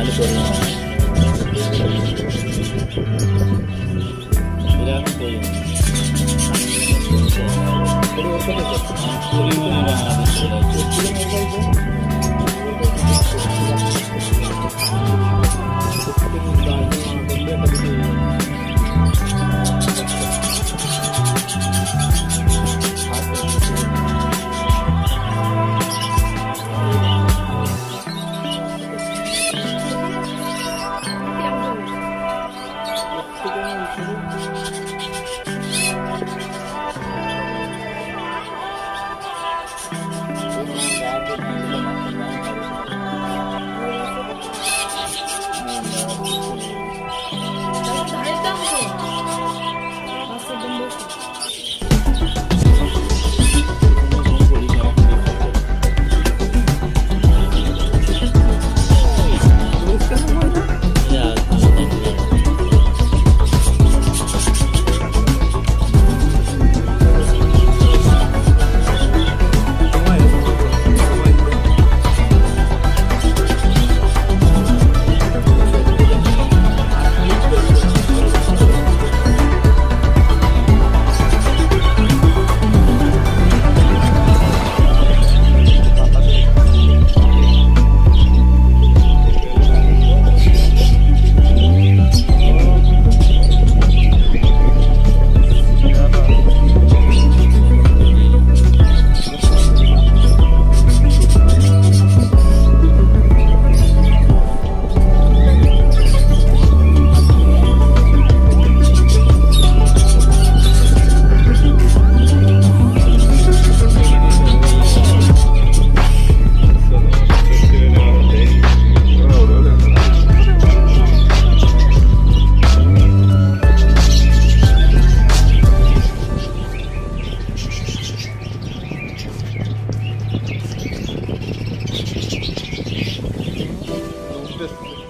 Na ko rin ako. Kailangan ko yun. Pero ako na ito. Tuloy ko na lang natin sila. Tuloy ko na lang ito. Thank you.